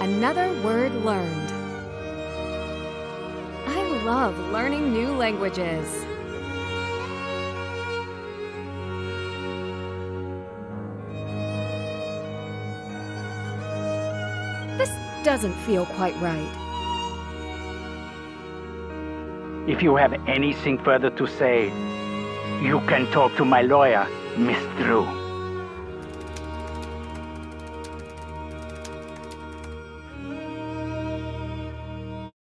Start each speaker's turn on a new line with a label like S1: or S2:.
S1: Another word learned. I love learning new languages. This doesn't feel quite right.
S2: If you have anything further to say, you can talk to my lawyer, Miss Drew.